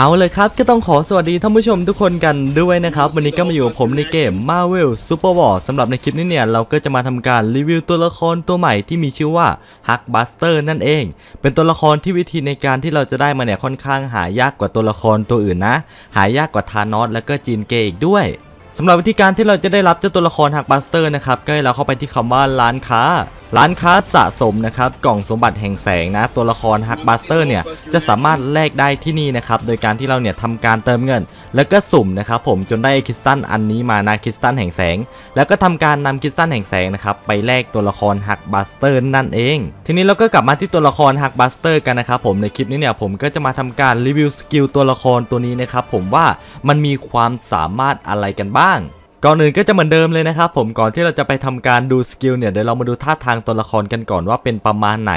เอาเลยครับก็ต้องขอสวัสดีท่านผู้ชมทุกคนกันด้วยนะครับ วันนี้ก็มาอยู่กับผมในเกม Marvel Super War สำหรับในคลิปนี้เนี่ย เราก็จะมาทำการรีวิวตัวละครตัวใหม่ที่มีชื่อว่า Hulk Buster นั่นเอง เป็นตัวละครที่วิธีในการที่เราจะได้มาเนี่ยค่อนข้างหายากกว่าตัวละครตัวอื่นนะ หายากกว่าธานอสและก็จีนเกอีกด้วยสำหรับวิธีการที่เราจะได้รับเจ้าตัวละคร Hulk Buster นะครับก็ให้เราเข้าไปที่คำว่าร้านค้า ร้านค้าสะสมนะครับกล่องสมบัติแห่งแสงนะ ตัวละครฮักบัสเตอร์เนี่ยจะสามารถแลกได้ที่นี่นะครับโดยการที่เราเนี่ยทำการเติมเงิน แล้วก็สุ่มนะครับผมจนได้คริสตัลอันนี้มานะคริสตัลแห่งแสง แล้วก็ทำการนำคริสตัลแห่งแสงนะครับไปแลกตัวละครฮักบัสเตอร์นั่นเอง ทีนี้เราก็กลับมาที่ตัวละครฮักบัสเตอร์กันนะครับผมในคลิปนี้เนี่ยผมก็จะมาทำการรีวิวสกิลตัวละครตัวนี้นะครับผมว่ามันมีความสามารถอะไรกันบ้าง ก่อนอื่นก็จะเหมือนเดิมเลยนะครับผมก่อนที่เราจะไปทำการดูสกิลเนี่ยเดี๋ยวเรามาดูท่าทางตัวละครกันก่อนว่าเป็นประมาณไหน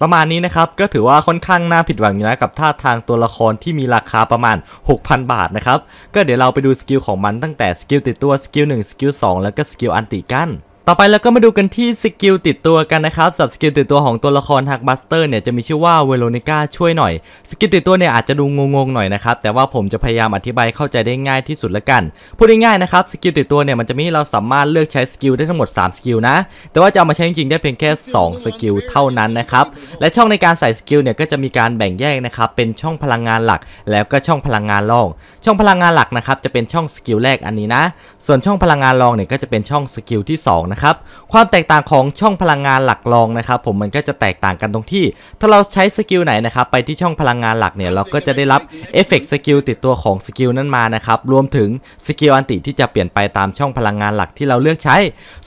ประมาณนี้นะครับก็ถือว่าค่อนข้างน่าผิดหวังอยู่นะกับท่าทางตัวละครที่มีราคาประมาณ 6,000 บาทนะครับ ก็เดี๋ยวเราไปดูสกิลของมันตั้งแต่สกิลติดตัวสกิล1สกิล2แล้วก็สกิล ulti กัน ต่อไปเราก็มาดูกันที่สกิลติดตัวกันนะครับสำหรับสกิลติดตัวของตัวละครฮักบัสเตอร์เนี่ยจะมีชื่อว่าเวโรนิก้าช่วยหน่อย สกิลติดตัวเนี่ยอาจจะดูงงๆหน่อยนะครับแต่ว่าผมจะพยายามอธิบายเข้าใจได้ง่ายที่สุดละกัน พูดง่ายๆนะครับสกิลติดตัวเนี่ยมันจะมีให้เราสามารถเลือกใช้สกิลได้ทั้งหมด 3 สกิลนะ แต่ว่าจะเอามาใช้จริงๆได้เพียงแค่ 2 สกิลเท่านั้นนะครับและช่องในการใส่สกิลเนี่ยก็จะมีการแบ่งแยกนะครับเป็นช่องพลังงานหลัก แล้วก็ช่องพลังงานรอง ช่องพลังงานหลักนะครับจะเป็นช่องสกิลแรกอันนี้นะ ส่วนช่องพลังงานรองเนี่ยก็จะเป็นช่องสกิลที่2นะครับ ความแตกต่างของช่องพลังงานหลักรองนะครับ ผมมันก็จะแตกต่างกันตรงที่ ถ้าเราใช้สกิลไหนนะครับไปที่ช่องพลังงานหลักเนี่ยเราก็จะได้รับเอฟเฟกต์สกิลติดตัวของสกิลนั้นมานะครับรวมถึงสกิล ulti ที่จะเปลี่ยนไปตามช่องพลังงานหลักที่เราเลือกใช้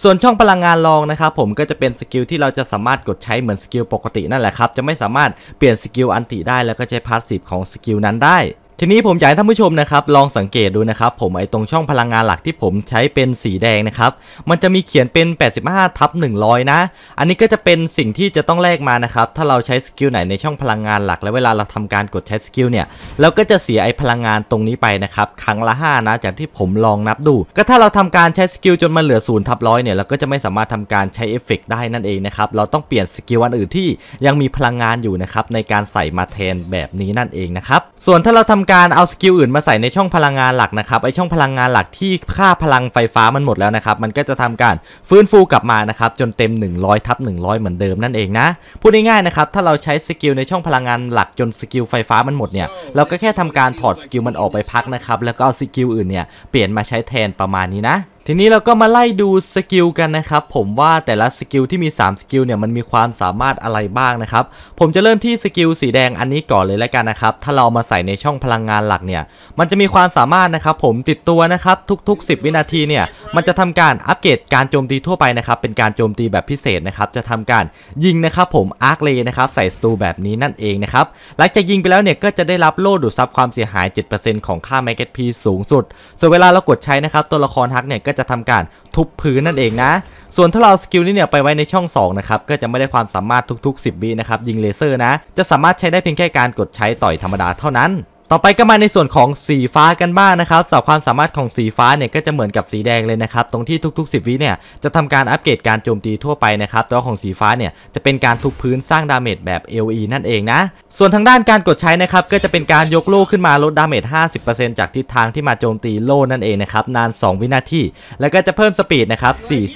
ส่วนช่องพลังงานรองนะครับผมก็จะเป็นสกิลที่เราจะสามารถกดใช้เหมือนสกิลปกตินั่นแหละครับจะไม่สามารถเปลี่ยนสกิล ulti ได้แล้วก็ใช้ passive ของสกิลนั้นได้ ทีนี้ผมอยากให้ท่านผู้ชมนะครับลองสังเกตดูนะครับผมไอตรงช่องพลังงานหลักที่ผมใช้เป็นสีแดงนะครับมันจะมีเขียนเป็น 85ทับ100 นะ อันนี้ก็จะเป็นสิ่งที่จะต้องแลกมานะครับถ้าเราใช้สกิลไหนในช่องพลังงานหลัก แล้วเวลาเราทำการกดใช้สกิลเนี่ยเราก็จะเสียไอพลังงานตรงนี้ไปนะครับครั้งละ 5 นะจากที่ผมลองนับดู ก็ถ้าเราทำการใช้สกิลจนมันเหลือ0ทับร้อยเนี่ยเราก็จะไม่สามารถทำการใช้เอฟเฟกได้นั่นเองนะครับเราต้องเปลี่ยนสกิลอันอื่นที่ยังมีพลังงานอยู่นะครับในการใส่มาแทนแบบนี้นั่นเองนะครับส่วนถ้าเราทำการเอาสกิลอื่นมาใส่ในช่องพลังงานหลักนะครับไอช่องพลังงานหลักที่ค่าพลังไฟฟ้ามันหมดแล้วนะครับมันก็จะทำการฟื้นฟูกลับมานะครับจนเต็ม 100ทับ100 เหมือนเดิมนั่นเองนะพูดง่ายๆนะครับถ้าเราใช้สกิลในช่องพลังงานหลักจนสกิลไฟฟ้ามันหมดเนี่ยเราก็แค่ทำการถอดสกิลมันออกไปพักนะครับแล้วก็เอาสกิลอื่นเนี่ยเปลี่ยนมาใช้แทนประมาณนี้นะ ทีนี้เราก็มาไล่ดูสกิลกันนะครับผมว่าแต่ละสกิลที่มี 3 สกิลเนี่ยมันมีความสามารถอะไรบ้างนะครับ ผมจะเริ่มที่สกิลสีแดงอันนี้ก่อนเลยแล้วกันนะครับ ถ้าเรามาใส่ในช่องพลังงานหลักเนี่ย มันจะมีความสามารถนะครับผมติดตัวนะครับทุก ๆ 10 วินาทีเนี่ยมันจะทำการอัปเกรดการโจมตีทั่วไปนะครับเป็นการโจมตีแบบพิเศษนะครับจะทำการยิงนะครับผมอาร์คเลเซอร์นะครับใส่ศัตรูแบบนี้นั่นเองนะครับหลังจากยิงไปแล้วเนี่ยก็จะได้รับโล่ดูดซับความเสียหาย 7%ของค่า Max HP สูงสุด ส่วนเวลาเรากดใช้นะครับตัวละครฮักเนี่ยก็จะทำการทุบพื้นนั่นเองนะ ส่วนถ้าเราสกิลนี้เนี่ยไปไว้ในช่อง2นะครับก็จะไม่ได้ความสามารถทุกๆ 10วินะครับยิงเลเซอร์นะ จะสามารถใช้ได้เพียงแค่การกดใช้ต่อยธรรมดาเท่านั้น ต่อไปก็มาในส่วนของสีฟ้ากันบ้างนะครับสำหรับความสามารถของสีฟ้าเนี่ยก็จะเหมือนกับสีแดงเลยนะครับ ตรงที่ทุกๆ 10 วิเนี่ยจะทำการอัปเกรดการโจมตีทั่วไปนะครับแต่ว่าของสีฟ้าเนี่ยจะเป็นการทุบพื้นสร้างดาเมจแบบ LE นั่นเองนะ ส่วนทางด้านการกดใช้นะครับก็จะเป็นการยกโล่ขึ้นมาลด damage 50%จากทิศทางที่มาโจมตีโล่นั่นเองนะครับนาน 2 วินาที แล้วก็จะเพิ่ม speed นะครับ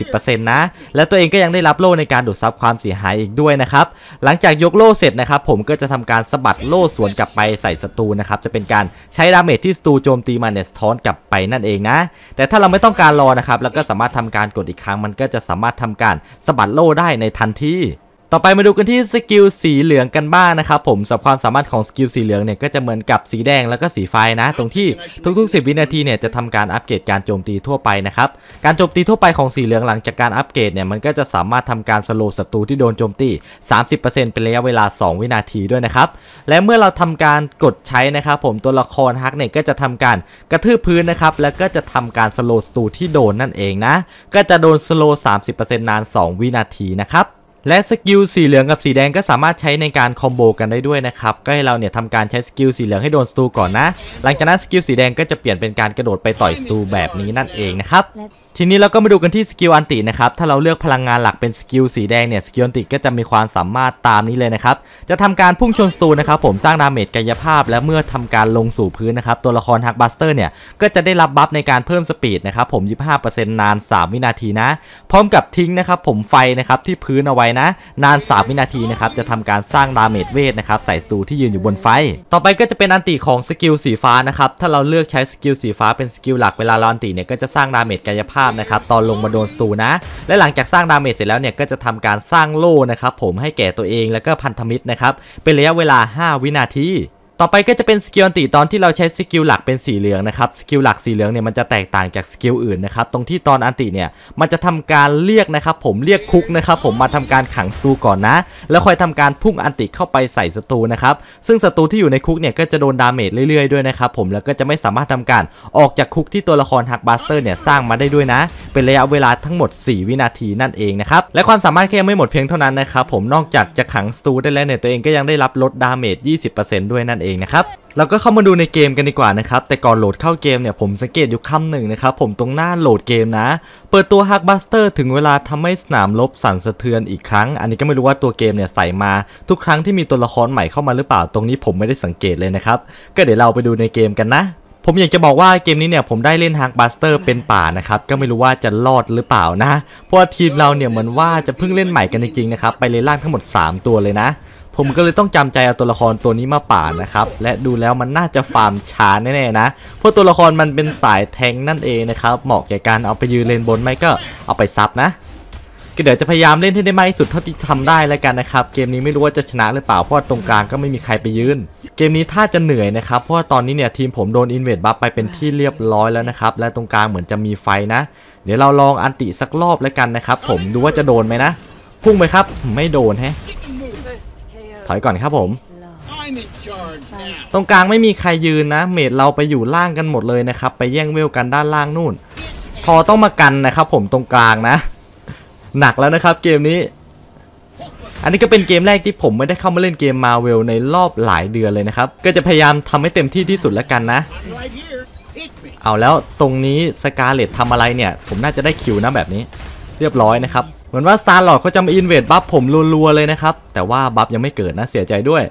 40%นะ และตัวเองก็ยังได้รับโล่ในการดูดซับความเสียหายอีกด้วยนะครับ หลังจากยกโล่เสร็จนะครับผมก็จะทำการสะบัดโล่สวนกลับไปใส่ศัตรูนะครับจะเป็นการใช้ damage ที่ศัตรูโจมตีมันเนี่ยสะท้อนกลับไปนั่นเองนะ แต่ถ้าเราไม่ต้องการรอนะครับแล้วก็สามารถทำการกดอีกครั้งมันก็จะสามารถทำการสะบัดโล่ได้ในทันที ต่อไปมาดูกันที่สกิลสีเหลืองกันบ้างนะครับผมสำหรับความสามารถของสกิลสีเหลืองเนี่ยก็จะเหมือนกับสีแดงแล้วก็สีฟ้านะ ตรงที่ทุกๆ 10 วินาทีเนี่ยจะทำการอัปเกรดการโจมตีทั่วไปนะครับการโจมตีทั่วไปของสีเหลืองหลังจากการอัปเกรดเนี่ยมันก็จะสามารถทำการ slow ศัตรูที่โดนโจมตี 30%เป็นระยะเวลา 2 วินาทีด้วยนะครับและเมื่อเราทำการกดใช้นะครับผมตัวละครฮัคเนี่ยก็จะทำการกระทืบพื้นนะครับแล้วก็จะทำการ slow ศัตรูที่โดนนั่นเองนะก็จะโดน slow 30%นาน 2 วินาทีนะครับ และสกิลสีเหลืองกับสีแดงก็สามารถใช้ในการคอมโบกันได้ด้วยนะครับ ก็ให้เราเนี่ยทำการใช้สกิลสีเหลืองให้โดนศัตรูก่อนนะ หลังจากนั้นสกิลสีแดงก็จะเปลี่ยนเป็นการกระโดดไปต่อยศัตรูแบบนี้นั่นเองนะครับ ทีนี้เราก็มาดูกันที่สกิล ulti นะครับ ถ้าเราเลือกพลังงานหลักเป็นสกิลสีแดงเนี่ย สกิล ulti ก็จะมีความสามารถตามนี้เลยนะครับ จะทำการพุ่งชนศัตรูนะครับผม สร้าง damage กายภาพ และเมื่อทำการลงสู่พื้นนะครับ ตัวละครฮัคบัสเตอร์เนี่ย ก็จะได้รับ buff ในการเพิ่ม speed นะครับผม 25%นาน 3 วินาทีนะ พร้อมกับทิ้งนะครับผมไฟนะครับที่พื้นเอาไว้นะ นาน 3 วินาทีนะครับจะทำการสร้าง damage เวทนะครับใส่ศัตรูที่ยืนอยู่บนไฟ ต่อไปก็จะเป็น ulti ของสกิลสีฟ้านะครับถ้าเราเลือกใช้สกิลสีฟ้าเป็นสกิลหลักเวลาเรา ulti เนี่ยก็จะสร้าง damage กายภาพนะครับตอนลงมาโดนศัตรูนะ และหลังจากสร้าง damage เสร็จแล้วเนี่ยก็จะทำการสร้างโล่นะครับผมให้แก่ตัวเองแล้วก็พันธมิตรนะครับเป็นระยะเวลา 5 วินาที ต่อไปก็จะเป็นสกิล ulti ตอนที่เราใช้สกิลหลักเป็นสีเหลืองนะครับสกิลหลักสีเหลืองเนี่ยมันจะแตกต่างจากสกิลอื่นนะครับตรงที่ตอน ulti เนี่ยมันจะทำการเรียกนะครับผมเรียกคุกนะครับผมมาทำการขังศัตรูก่อนนะ แล้วค่อยทำการพุ่ง ulti เข้าไปใส่ศัตรูนะครับซึ่งศัตรูที่อยู่ในคุกเนี่ยก็จะโดน damage เรื่อยๆด้วยนะครับผมแล้วก็จะไม่สามารถทำการออกจากคุกที่ตัวละครฮัคบัสเตอร์เนี่ยสร้างมาได้ด้วยนะ เป็นระยะเวลาทั้งหมด 4 วินาทีนั่นเองนะครับและความสามารถแค่ไม่หมดเพียงเท่านั้นนะครับผมนอกจากจะขังศัตรูได้แล้วเนี่ยตัวเองก็ยังได้รับลด damage 20%ด้วยนั่นเองนะครับเราก็เข้ามาดูในเกมกันดีกว่านะครับ แต่ก่อนโหลดเข้าเกมเนี่ยผมสังเกตอยู่คำหนึ่งนะครับ ผมตรงหน้าโหลดเกมนะ เปิดตัวฮัคบัสเตอร์ถึงเวลาทำให้สนามรบสั่นสะเทือนอีกครั้ง อันนี้ก็ไม่รู้ว่าตัวเกมเนี่ยใส่มาทุกครั้งที่มีตัวละครใหม่เข้ามาหรือเปล่า ตรงนี้ผมไม่ได้สังเกตเลยนะครับ ก็เดี๋ยวเราไปดูในเกมกันนะผมอยากจะบอกว่าเกมนี้เนี่ยผมได้เล่นฮัคบัสเตอร์เป็นป่านะครับก็ไม่รู้ว่าจะรอดหรือเปล่านะ เพราะทีมเราเนี่ยเหมือนว่าจะเพิ่งเล่นใหม่กันจริงๆนะครับไปเลนล่างทั้งหมด 3 ตัวเลยนะ ผมก็เลยต้องจำใจเอาตัวละครตัวนี้มาป่านะครับ และดูแล้วมันน่าจะฟาร์มช้าแน่ๆนะ เพราะตัวละครมันเป็นสายแทงนั่นเองนะครับ เหมาะแก่การเอาไปยืนเลนบนไม่ก็เอาไปซับนะก็เดี๋ยวจะพยายามเล่นให้ได้มากที่สุดเท่าที่ทำได้แล้วกันนะครับ เกมนี้ไม่รู้ว่าจะชนะหรือเปล่าเพราะตรงกลางก็ไม่มีใครไปยืน เกมนี้ถ้าจะเหนื่อยนะครับ เพราะว่าตอนนี้เนี่ยทีมผมโดนอินเวดบัฟไปเป็นที่เรียบร้อยแล้วนะครับ และตรงกลางเหมือนจะมีไฟนะ เดี๋ยวเราลองอันติสักรอบแล้วกันนะครับ ผมดูว่าจะโดนไหมนะ พุ่งไปครับไม่โดนแฮะ ถอยก่อนครับผม I'm in charge now. ตรงกลางไม่มีใครยืนนะ เมดเราไปอยู่ล่างกันหมดเลยนะครับ ไปแย่งเวลกันด้านล่างนู่น พอต้องมากันนะครับผมตรงกลางนะ หนักแล้วนะครับเกมนี้ อันนี้ก็เป็นเกมแรกที่ผมไม่ได้เข้ามาเล่นเกมมาเวลในรอบหลายเดือนเลยนะครับ ก็จะพยายามทำให้เต็มที่ที่สุดแล้วกันนะ I'm right here. Pick me. เอาแล้วตรงนี้สกาเลตทำอะไรเนี่ย ผมน่าจะได้คิวนะแบบนี้ เรียบร้อยนะครับ เหมือนว่าสตาร์ลอดเขาจะมาอินเวดบัฟผมรัวๆเลยนะครับ แต่ว่าบัฟยังไม่เกิดนะเสียใจด้วย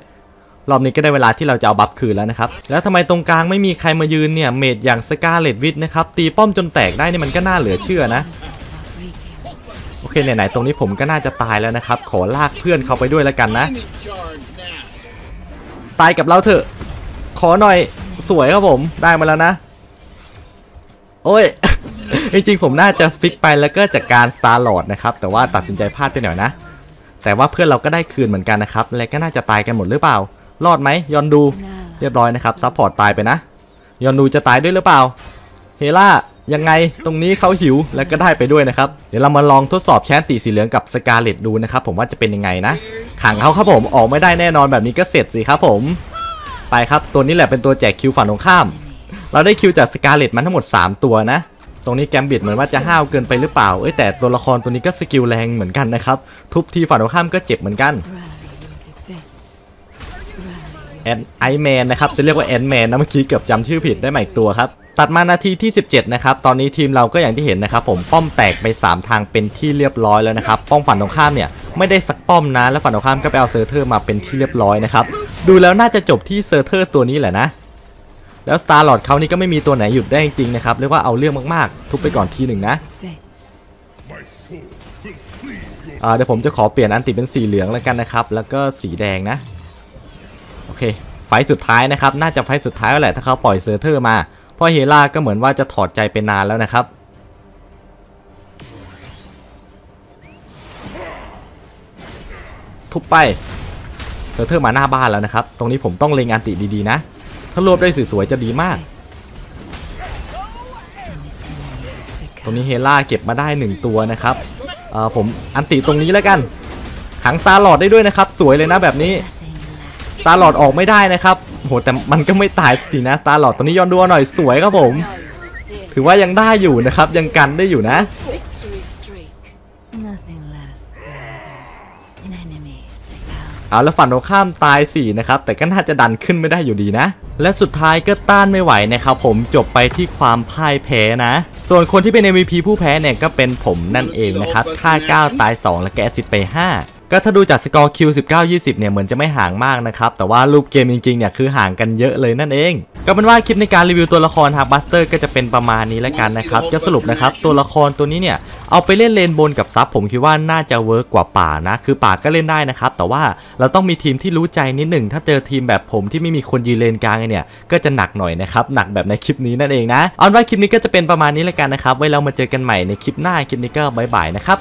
รอบนี้ก็ได้เวลาที่เราจะเอาบัฟคืนแล้วนะครับ แล้วทำไมตรงกลางไม่มีใครมายืนเนี่ย เมดอย่างสกาเลตวิทนะครับ ตีป้อมจนแตกได้นี่มันก็น่าเหลือเชื่อนะ โอเคไหนๆตรงนี้ผมก็น่าจะตายแล้วนะครับ ขอลากเพื่อนเขาไปด้วยแล้วกันนะ ตายกับเราเถอะ ขอหน่อย สวยครับผม ได้มาแล้วนะ โอ้ย จริงๆผมน่าจะฟิกไปแล้วก็จัดการสตาร์หลอดนะครับ แต่ว่าตัดสินใจพลาดไปหน่อยนะ แต่ว่าเพื่อนเราก็ได้คืนเหมือนกันนะครับ และก็น่าจะตายกันหมดหรือเปล่า รอดไหมยอนดู เรียบร้อยนะครับซัพพอร์ตตายไปนะ ยอนดูจะตายด้วยหรือเปล่า เฮล่ายังไงตรงนี้เขาหิวแล้วก็ได้ไปด้วยนะครับ เดี๋ยวเรามาลองทดสอบแชนตีสีเหลืองกับสกาเลตดูนะครับ ผมว่าจะเป็นยังไงนะ ขังเขาครับผมออกไม่ได้แน่นอนแบบนี้ก็เสร็จสิครับผม ไปครับตัวนี้แหละเป็นตัวแจก kill ฝั่งตรงข้าม เราได้ kill จากสกาเลตมันทั้งหมด 3 ตัวนะ ตรงนี้ Gambit เหมือนว่าจะห้าวเกินไปหรือเปล่า เอ้ยแต่ตัวละครตัวนี้ก็สกิลแรงเหมือนกันนะครับ ทุบทีฝั่งตรงข้ามก็เจ็บเหมือนกันแอนไอแมนนะครับจะเรียกว่าแอนแมนนะเมื่อกี้เกือบจำชื่อผิดได้ใหม่อีกตัวครับ ตัดมานาทีที่ 17 นะครับ ตอนนี้ทีมเราก็อย่างที่เห็นนะครับ ผมป้อมแตกไป 3 ทางเป็นที่เรียบร้อยแล้วนะครับ ป้อมฝั่งตรงข้ามเนี่ยไม่ได้สักป้อมนะ แล้วฝั่งตรงข้ามก็ไปเอาเซอร์เทอร์มาเป็นที่เรียบร้อยนะครับ ดูแล้วน่าจะจบที่เซอร์เทอร์ตัวนี้แหละนะ แล้ว Star-Lord เขานี่ก็ไม่มีตัวไหนหยุดได้จริงๆนะครับเรียกว่าเอาเรื่องมากๆ ทุบไปก่อนทีหนึ่งนะอ่าเดี๋ยวผมจะขอเปลี่ยน ulti เป็นสีเหลืองแล้วกันนะครับ แล้วก็สีแดงนะโอเค fight สุดท้ายนะครับ น่าจะ fight สุดท้ายแล้วแหละถ้าเขาปล่อยเซอร์เทอร์มาเพราะเฮล่าก็เหมือนว่าจะถอดใจไปนานแล้วนะครับทุบไปเซอร์เทอร์มาหน้าบ้านแล้วนะครับ ตรงนี้ผมต้องเล็ง ulti ดีๆนะ ถ้ารวบได้สวยๆจะดีมาก ตรงนี้เฮล่าเก็บมาได้หนึ่งตัวนะครับเอ่อผม ulti ตรงนี้แล้วกัน ขัง Star-Lord ได้ด้วยนะครับ สวยเลยนะแบบนี้ Star-Lord ออกไม่ได้นะครับโหแต่มันก็ไม่ตายสินะ Star-Lord ตรงนี้ยอนดูหน่อยสวยครับผม ถือว่ายังได้อยู่นะครับ ยังกันได้อยู่นะ เอาแล้วฝั่งตรงข้ามตาย4นะครับแต่ก็น่าจะดันขึ้นไม่ได้อยู่ดีนะ และสุดท้ายก็ต้านไม่ไหวนะครับผมจบไปที่ความพ่ายแพ้นะ ส่วนคนที่เป็น MVP ผู้แพ้เนี่ยก็เป็นผมนั่นเองนะครับฆ่า 9 ตาย 2 และ assist ไป 5 ก็ถ้าดูจากสกอร์ kill 19 20 เนี่ยเหมือนจะไม่ห่างมากนะครับ แต่ว่ารูปเกมจริงๆเนี่ยคือห่างกันเยอะเลยนั่นเอง ก็เป็นว่าคลิปในการรีวิวตัวละครฮัคบัสเตอร์ก็จะเป็นประมาณนี้แล้วกันนะครับ ก็สรุปนะครับตัวละครตัวนี้เนี่ยเอาไปเล่นเลนบนกับซัพผมคิดว่าน่าจะเวิร์กกว่าป่านะ คือป่าก็เล่นได้นะครับ แต่ว่าเราต้องมีทีมที่รู้ใจนิดหนึ่งถ้าเจอทีมแบบผมที่ไม่มีคนยืนเลนกลางเนี่ยก็จะหนักหน่อยนะครับหนักแบบในคลิปนี้นั่นเองนะเอาเป็นว่าคลิปนี้ก็จะเป็นประมาณนี้แล้วกันนะครับไว้เรามาเจอกันใหม่ในคลิปหน้าคลิปนี้ก็บายบายนะครับ